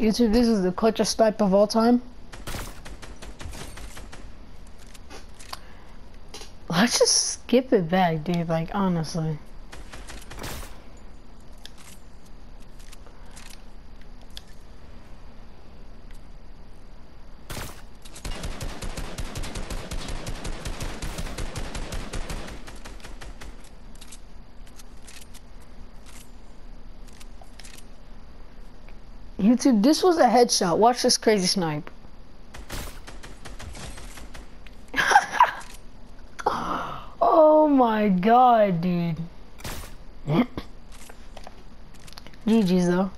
YouTube, this is the clutchest snipe of all time. Let's just skip it back, dude, like, honestly. YouTube, this was a headshot. Watch this crazy snipe. oh my god, dude. GG's though.